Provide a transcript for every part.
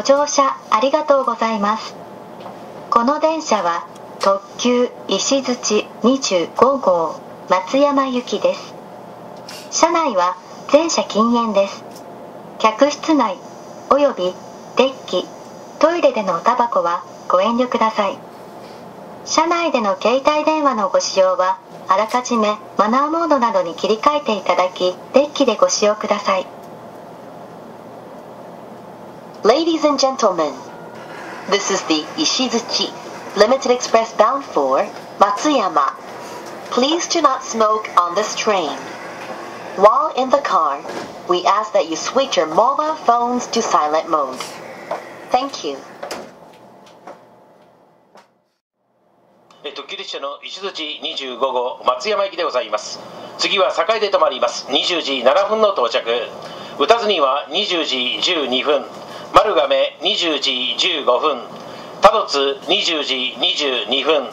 ご乗車ありがとうございます。この電車は特急石槌25号松山行きです。車内は全車禁煙です。客室内およびデッキトイレでのおタバコはご遠慮ください。車内での携帯電話のご使用はあらかじめマナーモードなどに切り替えていただきデッキでご使用ください。Ladies and gentlemen, this is the Ishizuchi Limited Express bound for Matsuyama. Please do not smoke on this train. While in the car, we ask that you switch your mobile phones to silent mode. Thank you. え特急列車の石槌25号松山駅でございます次は境で止まります20時7分の到着打たずには20時12分丸亀20時15分多度津20時22分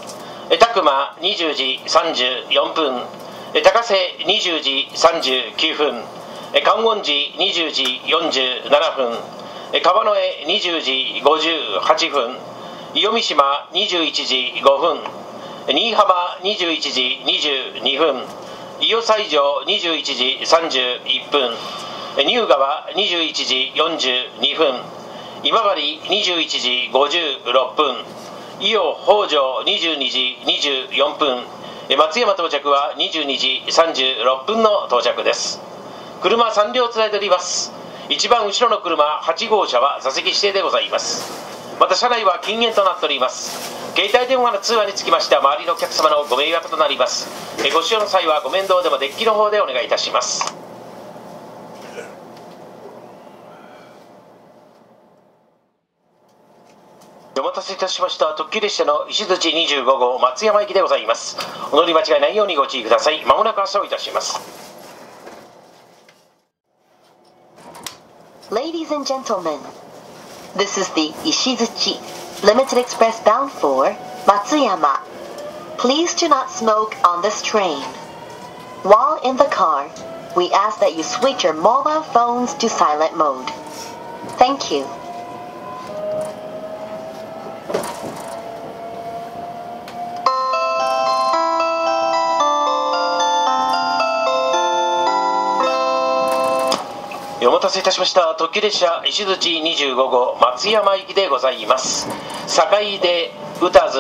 えたくま20時34分高瀬20時39分観音寺20時47分川之江20時58分伊予三島21時5分新居浜21時22分伊予西条21時31分。乳川21時42分。今治21時56分。伊予北条22時24分。松山到着は22時36分の到着です。車3両つないでおります。一番後ろの車8号車は座席指定でございます。また車内は禁煙となっております。携帯電話の通話につきましては周りのお客様のご迷惑となります。ご使用の際はご面倒でもデッキの方でお願いいたします。お待たせいたしました特急列車の石槌25号松山駅でございますお乗り間違いないようにご注意くださいまもなく発車をいたします Ladies and gentlemen, this is the Ishizuchi Limited Express bound for Matsuyama. Please do not smoke on this train. While in the car, we ask that you switch your mobile phones to silent mode. Thank you. お待たせいたしました。特急列車石槌25号松山行きでございます。坂出宇多津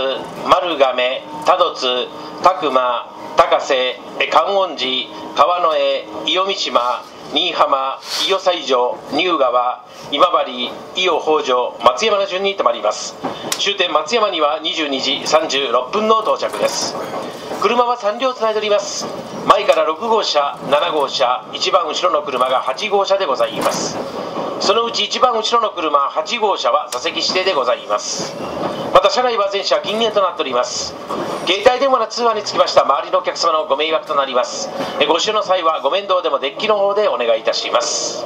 丸亀多度津宅間高瀬観音寺川之江伊予三島新居浜伊予西条乳川今治伊予北条松山の順に停まります。終点松山には22時36分の到着です。車は3両つないでおります。前から6号車7号車一番後ろの車が8号車でございます。そのうち一番後ろの車8号車は座席指定でございます。また車内は全車禁煙となっております。携帯電話の通話につきましては周りのお客様のご迷惑となります。ご使用の際はご面倒でもデッキの方でお願いいたします。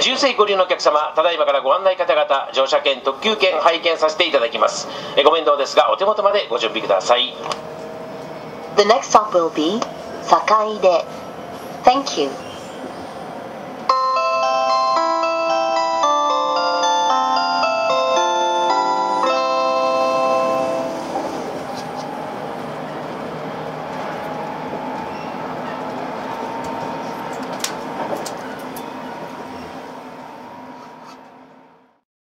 重世ご利用のお客様ただいまからご案内方々乗車券特急券拝見させていただきます。ご面倒ですがお手元までご準備ください。The next stop will be 坂出 Thank you.